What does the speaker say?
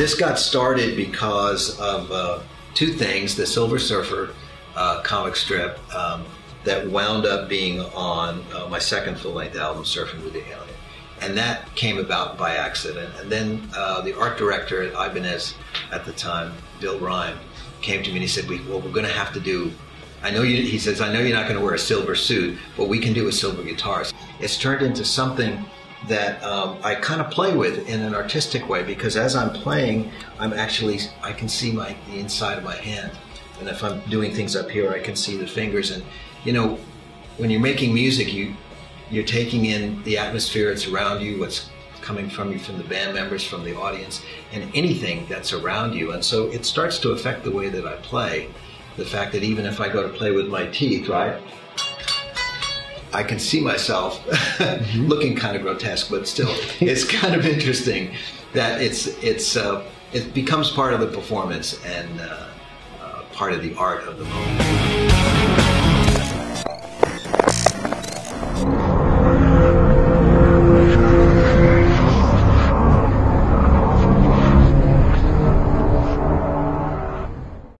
this got started because of uh, two things: the Silver Surfer uh, comic strip um, that wound up being on uh, my second full-length album, Surfing with the Alien, and that came about by accident. And then uh, the art director at Ibanez at the time, Bill Reim, came to me and he said, we, "Well, we're going to have to do." I know you. He says, "I know you're not going to wear a silver suit, but we can do a silver guitar." It's turned into something that um, I kind of play with in an artistic way because as I'm playing, I'm actually I can see my the inside of my hand, and if I'm doing things up here, I can see the fingers. And you know, when you're making music, you you're taking in the atmosphere that's around you, what's coming from you from the band members, from the audience, and anything that's around you. And so it starts to affect the way that I play. The fact that even if I go to play with my teeth, right? I can see myself mm-hmm. looking kind of grotesque, but still, it's kind of interesting that it's it's uh, it becomes part of the performance and uh, uh, part of the art of the moment.